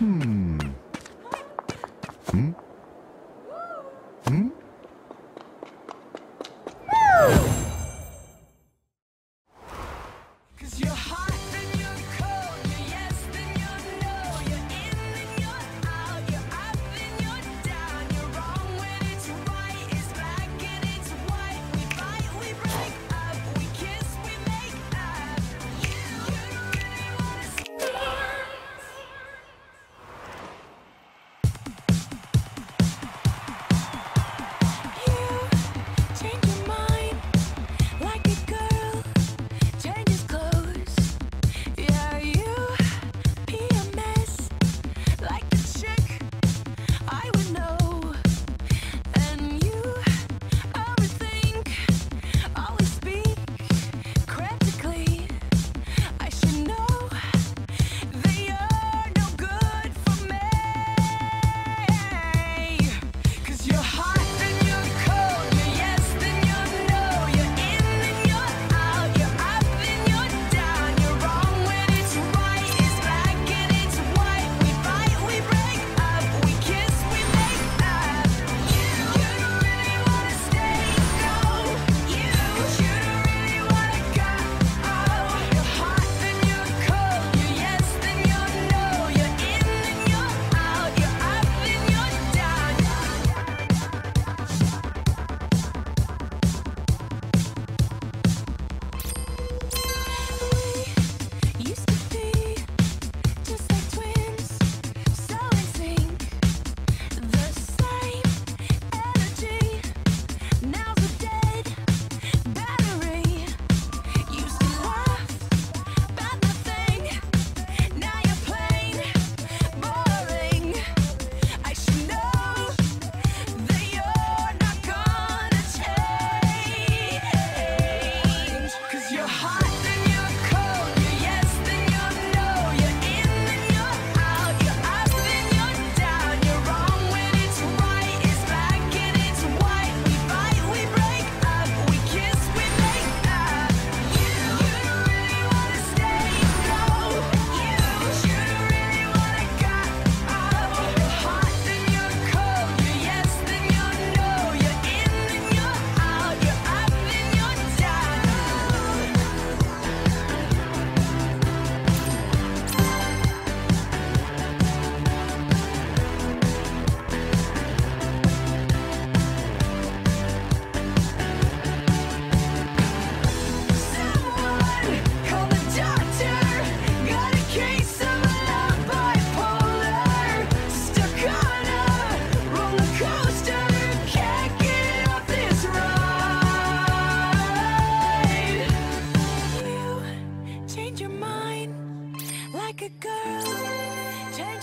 Hmm. Hmm?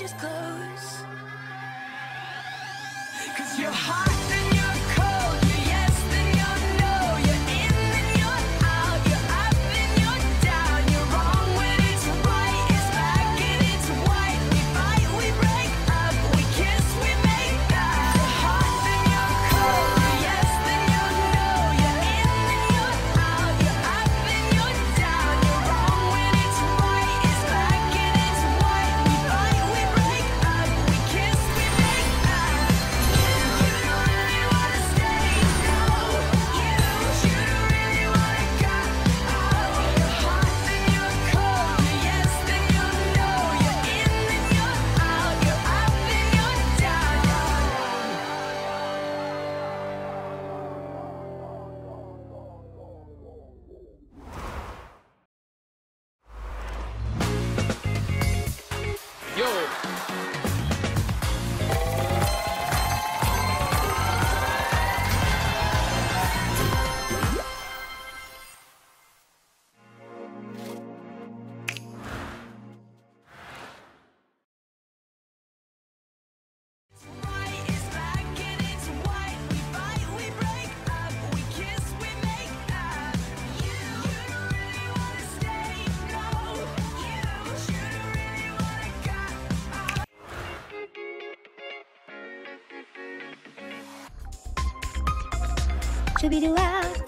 Changes clothes. Cause you're hot, Shoo-be-doo-ah,